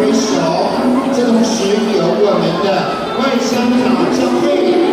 挥手，这同时有我们的外商卡消费。